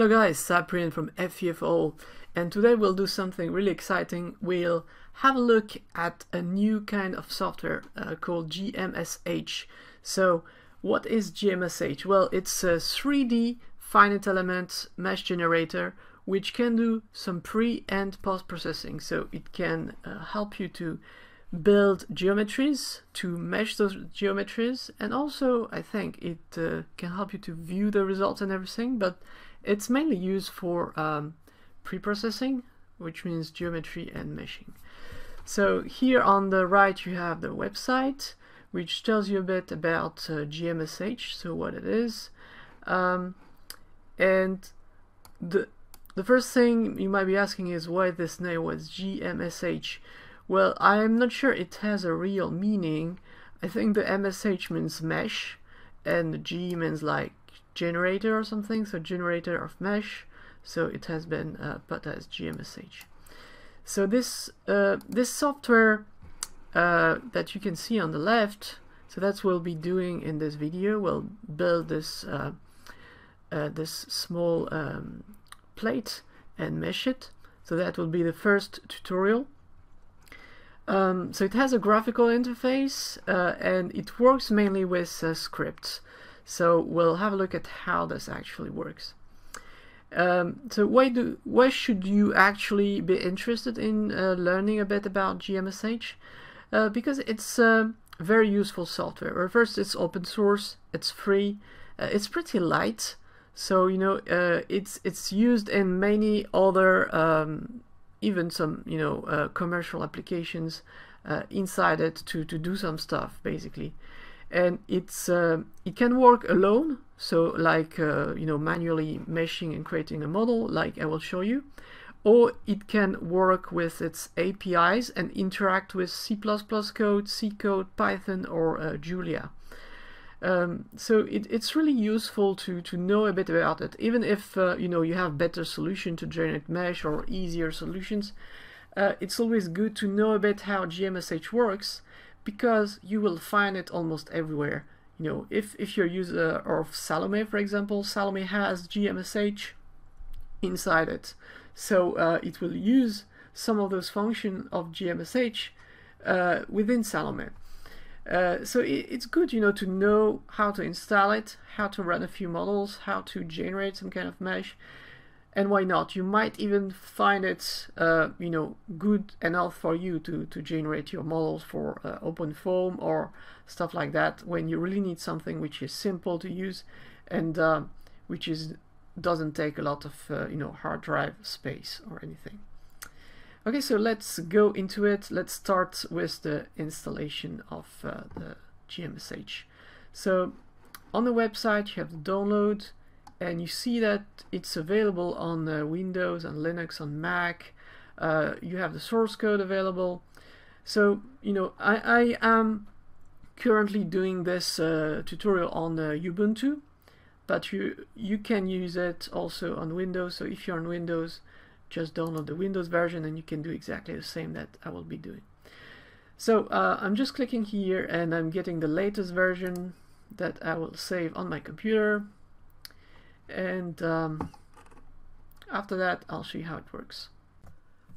Hello guys, Cyprien from FEFO and today we'll do something really exciting. We'll have a look at a new kind of software uh, called GMSH. So what is GMSH? Well, it's a 3D finite element mesh generator which can do some pre and post processing. So it can uh, help you to build geometries, to mesh those geometries, and also I think it uh, can help you to view the results and everything, but it's mainly used for um, pre-processing, which means geometry and meshing. So here on the right you have the website, which tells you a bit about uh, GMSH, so what it is. Um, and the, the first thing you might be asking is why this name was GMSH. Well, I'm not sure it has a real meaning. I think the MSH means mesh, and the G means like generator or something, so generator of mesh, so it has been uh, put as GMSH. So this uh, this software uh, that you can see on the left, so that's what we'll be doing in this video. We'll build this uh, uh, this small um, plate and mesh it. So that will be the first tutorial. Um, so it has a graphical interface uh, and it works mainly with scripts. So we'll have a look at how this actually works. Um, so why do why should you actually be interested in uh, learning a bit about GMSH? Uh, because it's very useful software. First, it's open source, it's free, uh, it's pretty light. So you know uh, it's it's used in many other um, even some you know uh, commercial applications inside it to to do some stuff basically and it's uh, it can work alone. So like uh, you know manually meshing and creating a model like I will show you. Or it can work with its APIs and interact with C++ code, C code, Python or uh, Julia. Um, so it, it's really useful to, to know a bit about it. Even if uh, you know you have better solution to generate mesh or easier solutions uh, it's always good to know a bit how GMSH works because you will find it almost everywhere. You know, if, if you're a user of Salome, for example, Salome has GMSH inside it. So uh, it will use some of those functions of GMSH uh, within Salome. Uh, so it, it's good, you know, to know how to install it, how to run a few models, how to generate some kind of mesh, and why not? You might even find it uh, you know good enough for you to to generate your models for uh, OpenFOAM or stuff like that when you really need something which is simple to use and uh, which is doesn't take a lot of uh, you know hard drive space or anything. Okay so let's go into it. Let's start with the installation of uh, the GMSH so on the website you have the download and you see that it's available on uh, Windows and Linux on Mac. Uh, you have the source code available. So you know I, I am currently doing this uh, tutorial on uh, Ubuntu but you you can use it also on Windows. So if you're on Windows just download the Windows version and you can do exactly the same that I will be doing. So uh, I'm just clicking here and I'm getting the latest version that I will save on my computer and um, after that I'll show you how it works.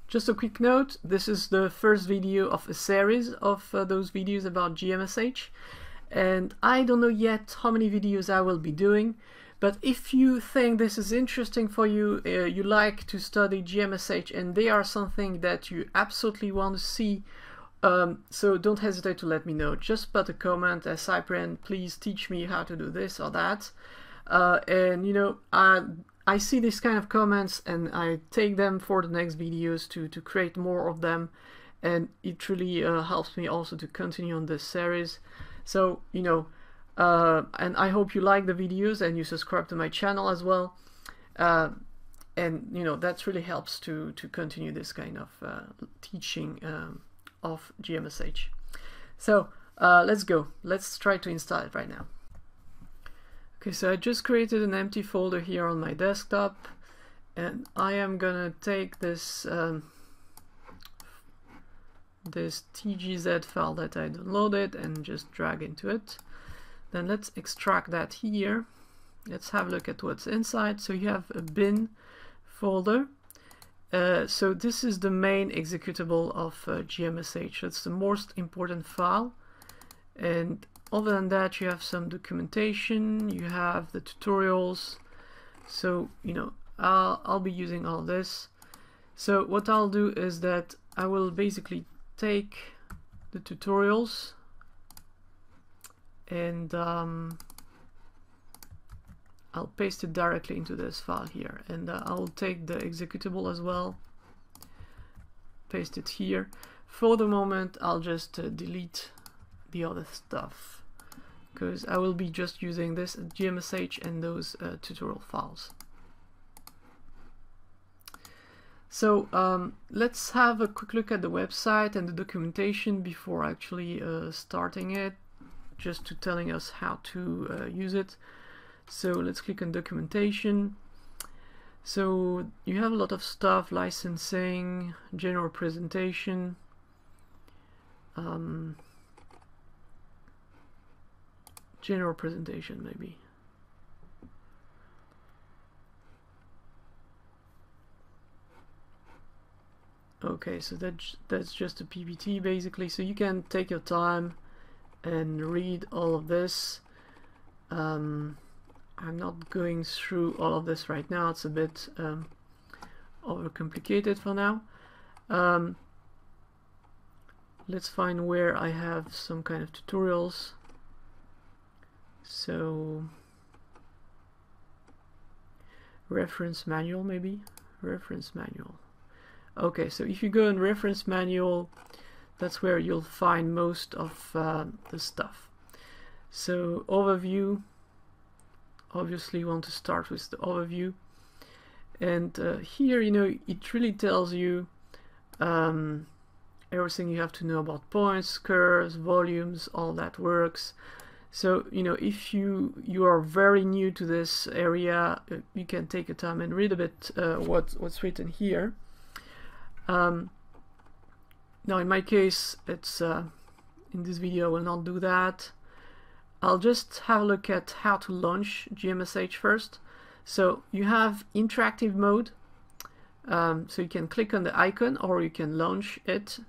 Just a quick note, this is the first video of a series of uh, those videos about GMSH and I don't know yet how many videos I will be doing but if you think this is interesting for you, uh, you like to study GMSH and they are something that you absolutely want to see um, so don't hesitate to let me know. Just put a comment as Cyprien, please teach me how to do this or that. Uh, and you know, I I see these kind of comments and I take them for the next videos to to create more of them, and it really uh, helps me also to continue on this series. So you know, uh, and I hope you like the videos and you subscribe to my channel as well. Uh, and you know that really helps to to continue this kind of uh, teaching um, of GMSH. So uh, let's go. Let's try to install it right now. Okay, so I just created an empty folder here on my desktop and I am gonna take this um, this tgz file that I downloaded and just drag into it. Then let's extract that here let's have a look at what's inside. So you have a bin folder. Uh, so this is the main executable of uh, GMSH. It's the most important file. And other than that, you have some documentation, you have the tutorials. So, you know, I'll, I'll be using all this. So what I'll do is that I will basically take the tutorials and um, I'll paste it directly into this file here and uh, I'll take the executable as well paste it here for the moment I'll just uh, delete the other stuff because I will be just using this GMSH and those uh, tutorial files so um, let's have a quick look at the website and the documentation before actually uh, starting it just to telling us how to uh, use it so let's click on documentation. So you have a lot of stuff, licensing, general presentation. Um, general presentation maybe. Okay, so that's, that's just a PPT basically. So you can take your time and read all of this. Um, I'm not going through all of this right now. It's a bit um, overcomplicated for now. Um, let's find where I have some kind of tutorials. So reference manual maybe? Reference manual. Okay so if you go in reference manual that's where you'll find most of uh, the stuff. So overview. Obviously you want to start with the overview. And uh, here you know it really tells you um, everything you have to know about points curves volumes all that works so you know if you you are very new to this area uh, you can take a time and read a bit uh, what what's written here um, now in my case it's uh, in this video I will not do that I'll just have a look at how to launch GMSH first. So you have interactive mode. Um, so you can click on the icon or you can launch it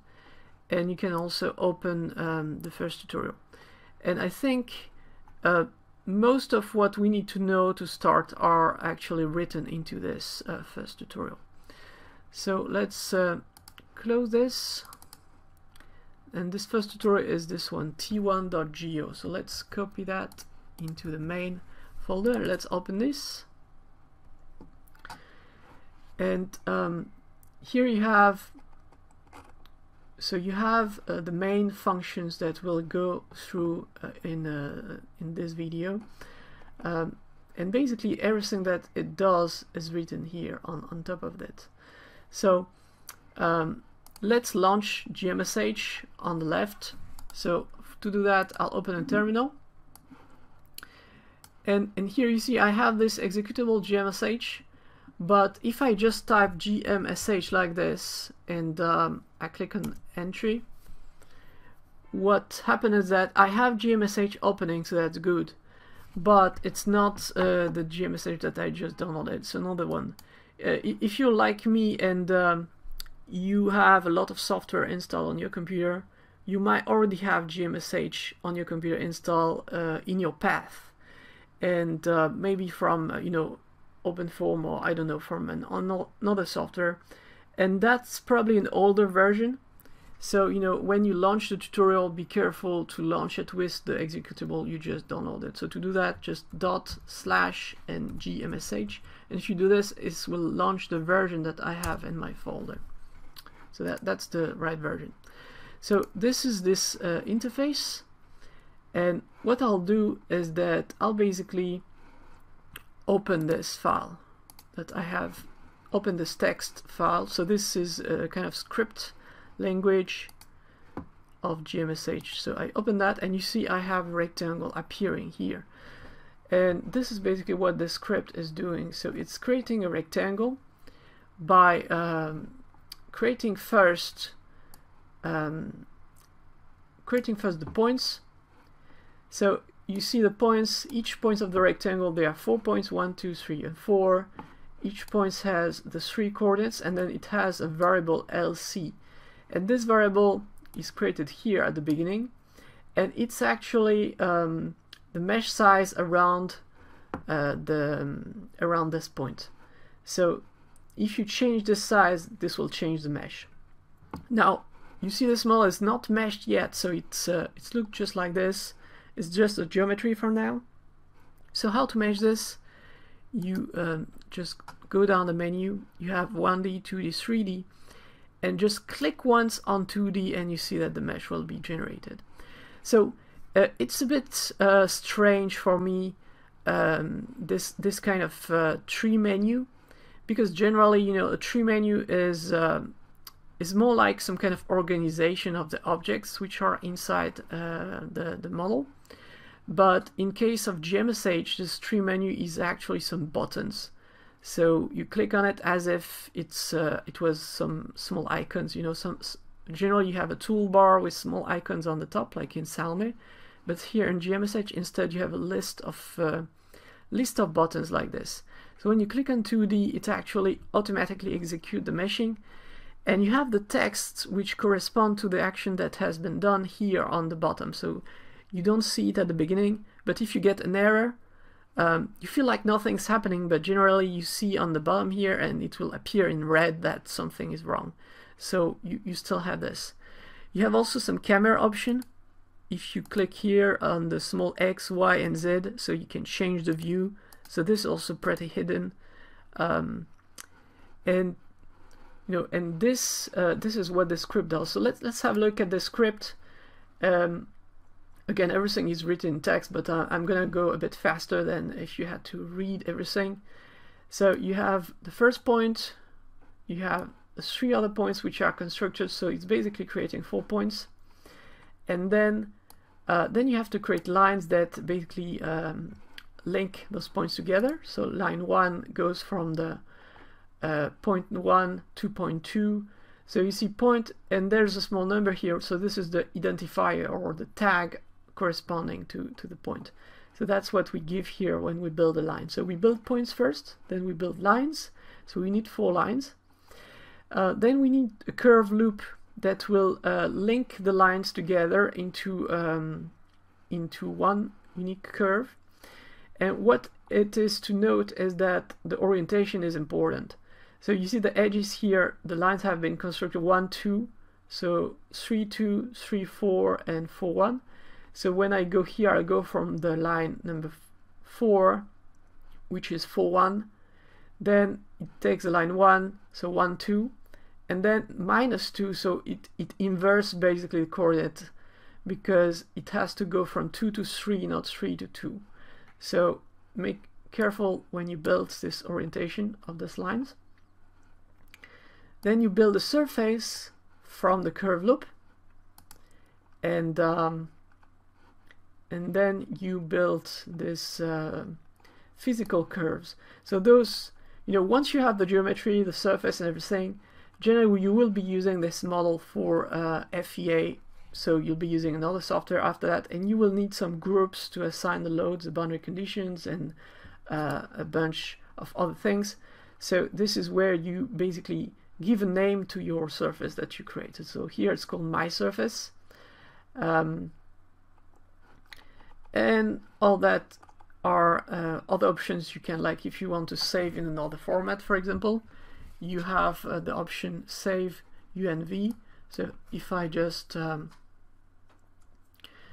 and you can also open um, the first tutorial. And I think uh, most of what we need to know to start are actually written into this uh, first tutorial. So let's uh, close this. And this first tutorial is this one t1.geo so let's copy that into the main folder. Let's open this. And um, here you have so you have uh, the main functions that we'll go through uh, in uh, in this video um, and basically everything that it does is written here on, on top of that so um, let's launch GMSH on the left. So to do that, I'll open a terminal. And, and here you see I have this executable GMSH, but if I just type GMSH like this and um, I click on entry, what happened is that I have GMSH opening, so that's good, but it's not uh, the GMSH that I just downloaded, it's another one. Uh, if you're like me and um, you have a lot of software installed on your computer, you might already have GMSH on your computer installed uh, in your path. And uh, maybe from, uh, you know, OpenFOAM or I don't know, from an, another software. And that's probably an older version. So, you know, when you launch the tutorial, be careful to launch it with the executable you just downloaded. So to do that, just dot slash and gmsh. And if you do this, it will launch the version that I have in my folder. So that, that's the right version. So this is this uh, interface. And what I'll do is that I'll basically open this file that I have open this text file. So this is a kind of script language of GMSH. So I open that and you see I have a rectangle appearing here. And this is basically what the script is doing. So it's creating a rectangle by um, creating first um, creating first the points so you see the points, each point of the rectangle, there are four points, one, two, three, and four. Each point has the three coordinates, and then it has a variable LC. And this variable is created here at the beginning, and it's actually um, the mesh size around uh, the um, around this point. So if you change the size, this will change the mesh. Now, you see this model is not meshed yet, so it's uh, it's looked just like this. It's just a geometry for now. So how to mesh this? You um, just go down the menu, you have 1D, 2D, 3D, and just click once on 2D and you see that the mesh will be generated. So uh, it's a bit uh, strange for me, um, this, this kind of uh, tree menu, because generally, you know, a tree menu is um, is more like some kind of organization of the objects which are inside uh, the, the model. But in case of GMSH, this tree menu is actually some buttons. So you click on it as if it's uh, it was some small icons. You know, some generally you have a toolbar with small icons on the top, like in Salome. But here in GMSH, instead you have a list of uh, list of buttons like this. So when you click on 2D, it actually automatically execute the meshing and you have the texts which correspond to the action that has been done here on the bottom. So you don't see it at the beginning but if you get an error um, you feel like nothing's happening but generally you see on the bottom here and it will appear in red that something is wrong. So you, you still have this. You have also some camera option. If you click here on the small x y and z so you can change the view. So this is also pretty hidden. Um, and you know, and this uh, this is what the script does. So let's let's have a look at the script. Um, again, everything is written in text, but uh, I'm gonna go a bit faster than if you had to read everything. So you have the first point, you have three other points which are constructed, so it's basically creating four points, and then uh, then you have to create lines that basically um, link those points together. So line one goes from the uh, 0.1 to 0.2. So you see point, and there's a small number here. So this is the identifier or the tag corresponding to, to the point. So that's what we give here when we build a line. So we build points first, then we build lines. So we need four lines. Uh, then we need a curve loop that will uh, link the lines together into um, into one unique curve. And what it is to note is that the orientation is important. So you see the edges here, the lines have been constructed 1, 2, so 3, 2, 3, 4, and 4, 1. So when I go here, I go from the line number 4, which is 4, 1, then it takes the line 1, so 1, 2, and then minus 2, so it, it inverts basically the coordinate because it has to go from 2 to 3, not 3 to 2. So make careful when you build this orientation of these lines. Then you build a surface from the curve loop and um, and then you build this uh, physical curves. So those, you know, once you have the geometry, the surface and everything, generally you will be using this model for uh, FEA. So you'll be using another software after that, and you will need some groups to assign the loads, the boundary conditions, and uh, a bunch of other things. So this is where you basically give a name to your surface that you created. So here it's called my surface. Um, and all that are uh, other options you can like if you want to save in another format for example you have uh, the option save UNV so if I just um,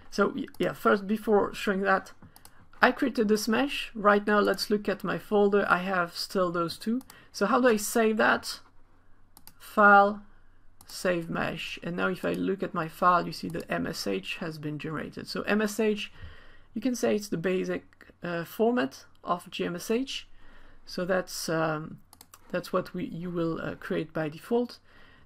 so yeah first before showing that I created this mesh. Right now let's look at my folder. I have still those two. So how do I save that file, save mesh. And now if I look at my file, you see the MSH has been generated. So MSH, you can say it's the basic uh, format of GMSH. So that's um, that's what we you will uh, create by default.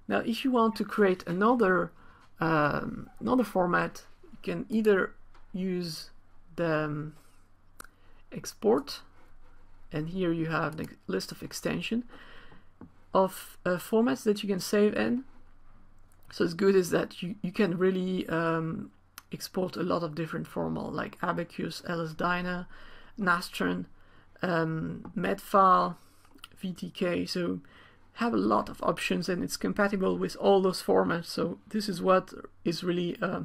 Now, if you want to create another um, another format, you can either use the um, export, and here you have the list of extension of uh, formats that you can save in. So it's good is that you, you can really um, export a lot of different formal like Abaqus, LSDyna, Nastran, um, Medfile, VTK. So have a lot of options and it's compatible with all those formats. So this is what is really uh,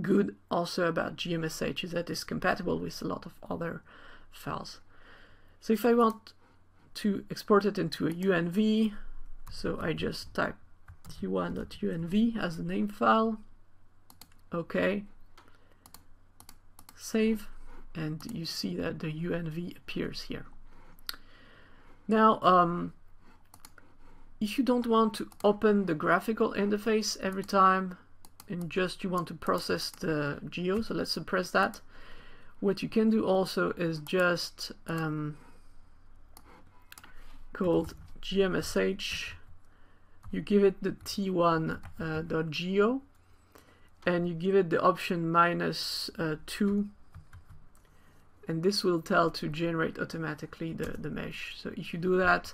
good also about GMSH is that it's compatible with a lot of other files. So if I want to export it into a UNV, so I just type t1.unv as the name file. Okay. Save. And you see that the UNV appears here. Now, um, if you don't want to open the graphical interface every time and just you want to process the geo, so let's suppress that. What you can do also is just um, called gmsh you give it the t1.geo uh, and you give it the option minus, uh, 2 and this will tell to generate automatically the, the mesh. So if you do that,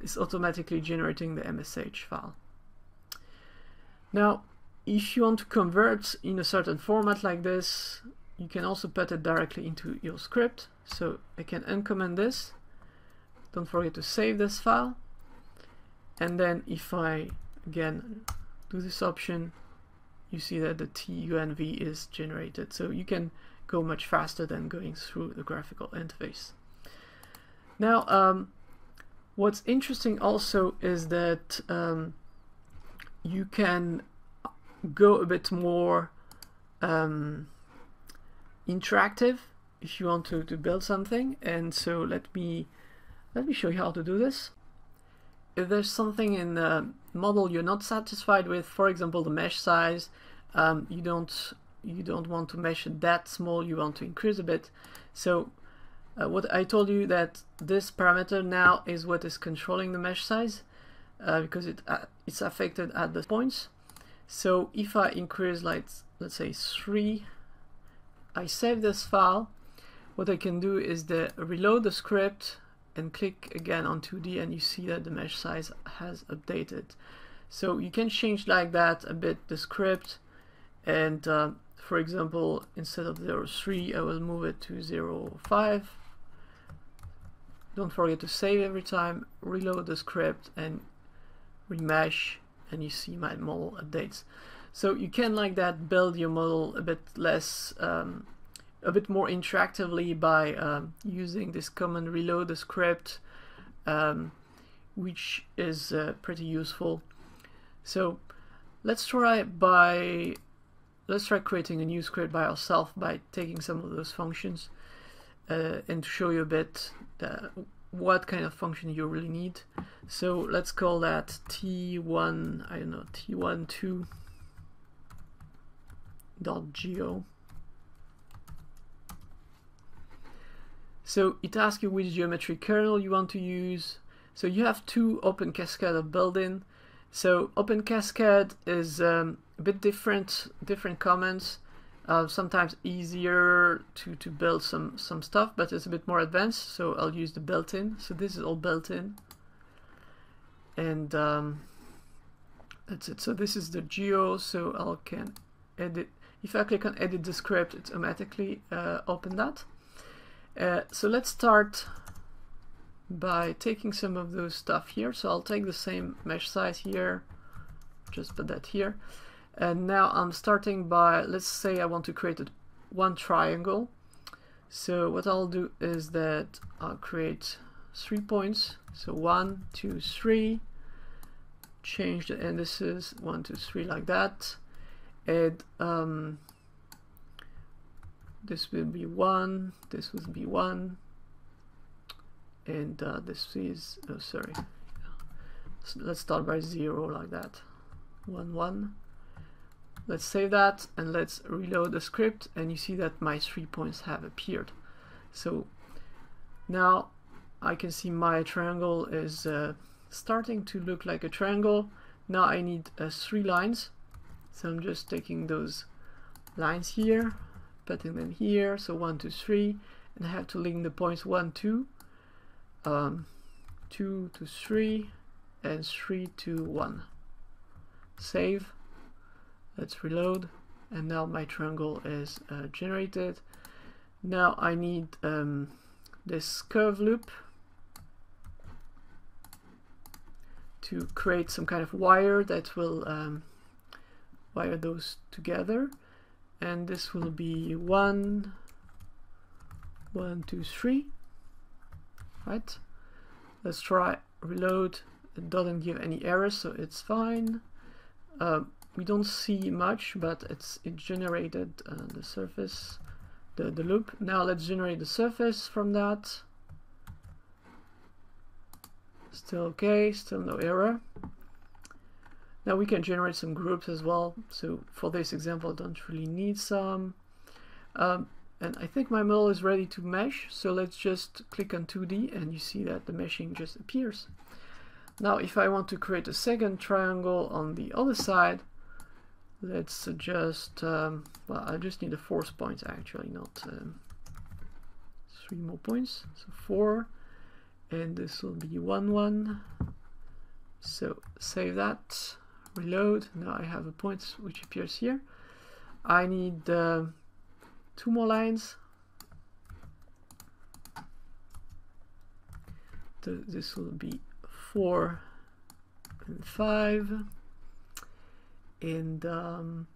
it's automatically generating the MSH file. Now, if you want to convert in a certain format like this, you can also put it directly into your script. So I can uncomment this. Don't forget to save this file. And then if I again do this option you see that the TUNV is generated. So you can go much faster than going through the graphical interface. Now um, what's interesting also is that um, you can go a bit more um, interactive if you want to, to build something. And so let me let me show you how to do this if there's something in the model you're not satisfied with, for example the mesh size, um, you don't you don't want to mesh it that small, you want to increase a bit. So uh, what I told you that this parameter now is what is controlling the mesh size uh, because it uh, it's affected at the points. So if I increase like let's say three, I save this file. What I can do is the reload the script and click again on 2D and you see that the mesh size has updated. So you can change like that a bit the script and uh, for example instead of 03 I will move it to 05. Don't forget to save every time, reload the script and remesh and you see my model updates. So you can like that build your model a bit less um, a bit more interactively by um, using this command reload the script um, which is uh, pretty useful. So let's try by let's try creating a new script by ourselves by taking some of those functions uh, and to show you a bit uh, what kind of function you really need. So let's call that t1 I don't know t12 dot So it asks you which geometry kernel you want to use. So you have two Open Cascade of built-in. So Open Cascade is um, a bit different, different comments. Uh, sometimes easier to, to build some, some stuff, but it's a bit more advanced. So I'll use the built-in. So this is all built-in. And um, that's it. So this is the geo. So I can edit. If I click on edit the script, it automatically uh, open that. Uh, so let's start by taking some of those stuff here. So I'll take the same mesh size here, just put that here. And now I'm starting by, let's say I want to create a, one triangle. So what I'll do is that I'll create three points. So one, two, three. Change the indices, one, two, three, like that. And um, this will be 1 this will be 1 and uh, this is oh sorry. So let's start by 0 like that. 1 1 let's save that and let's reload the script and you see that my three points have appeared. So now I can see my triangle is uh, starting to look like a triangle. Now I need uh, three lines. So I'm just taking those lines here putting them here so one two three and I have to link the points one two um, two to three and three to one. Save. Let's reload. And now my triangle is uh, generated. Now I need um, this curve loop to create some kind of wire that will um, wire those together and this will be one one two three. Right? Let's try reload it doesn't give any errors so it's fine. Uh, we don't see much but it's it generated uh, the surface the, the loop. Now let's generate the surface from that. Still okay still no error now we can generate some groups as well. So for this example I don't really need some. Um, and I think my model is ready to mesh. So let's just click on 2D and you see that the meshing just appears. Now if I want to create a second triangle on the other side let's just um, well I just need a fourth point actually not um, three more points. So four and this will be one one. So save that reload. Now I have a point which appears here. I need uh, two more lines. This will be four and five. And um,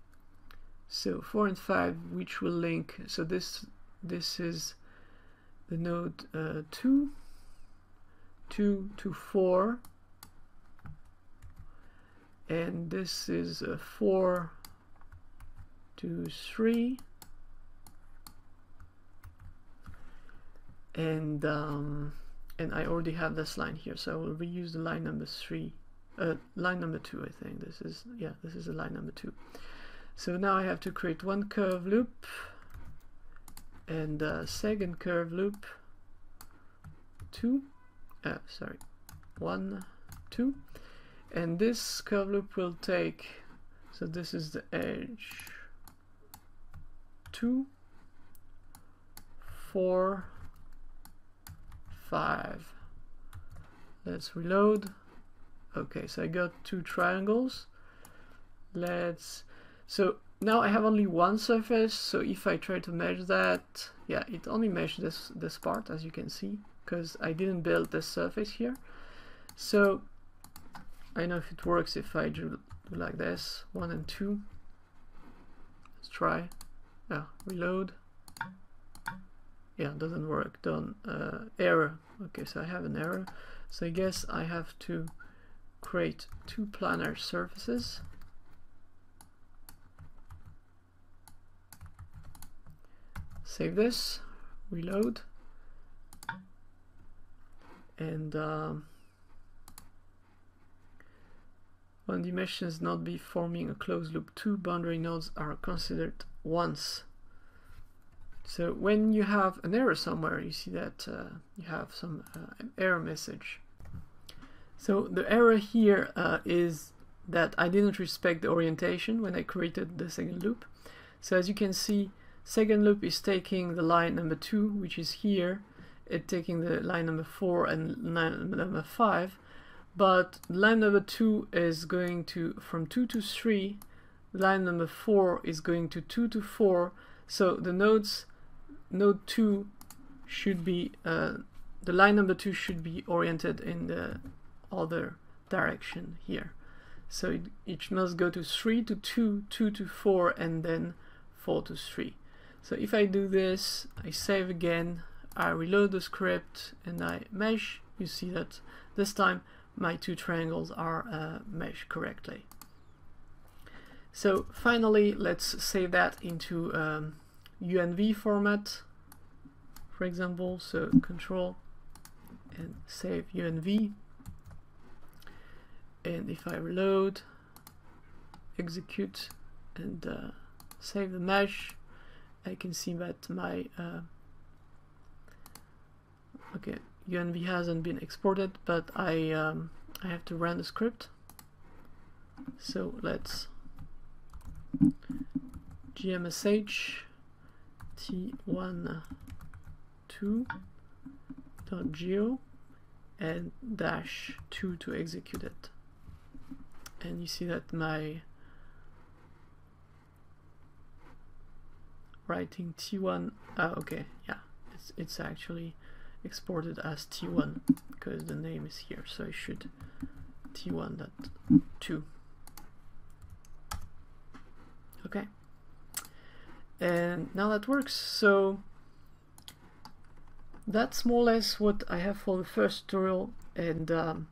so four and five which will link so this this is the node uh, two. Two to four and this is a four to three. And um, and I already have this line here so I will reuse the line number three uh, line number two I think. This is yeah this is a line number two. So now I have to create one curve loop and second curve loop. Two uh, sorry one two and this curve loop will take so this is the edge. Two four five. Let's reload. Okay so I got two triangles. Let's so now I have only one surface so if I try to mesh that yeah it only meshed this this part as you can see because I didn't build this surface here. So I know if it works if I do, like this. One and two. Let's try. Yeah reload. Yeah doesn't work. Done. Uh, error. Okay so I have an error. So I guess I have to create two planar surfaces. Save this. Reload. And um, when dimensions not be forming a closed loop two boundary nodes are considered once. So when you have an error somewhere you see that uh, you have some uh, error message. So the error here uh, is that I didn't respect the orientation when I created the second loop. So as you can see second loop is taking the line number two which is here. It taking the line number four and line number five but line number two is going to from two to three line number four is going to two to four. So the nodes node two should be uh, the line number two should be oriented in the other direction here. So it, it must go to 3 to 2, 2 to 4 and then 4 to 3 so if I do this I save again I reload the script and I mesh. You see that this time my two triangles are uh, meshed correctly. So finally, let's save that into um, UNV format, for example. So control and save UNV. And if I reload, execute and uh, save the mesh, I can see that my uh, okay UNV hasn't been exported, but I um, I have to run the script. So let's gmsh t1 2.geo and dash 2 to execute it. And you see that my writing T1. Uh, okay, yeah, it's it's actually exported as T1 because the name is here, so I should T1.2. Okay, and now that works. So that's more or less what I have for the first tutorial, and um,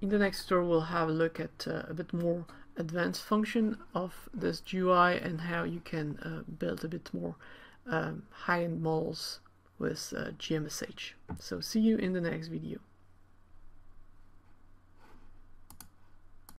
in the next tutorial we'll have a look at uh, a bit more advanced function of this GUI and how you can uh, build a bit more um, high-end models with uh, GMSH. So see you in the next video.